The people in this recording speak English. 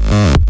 uh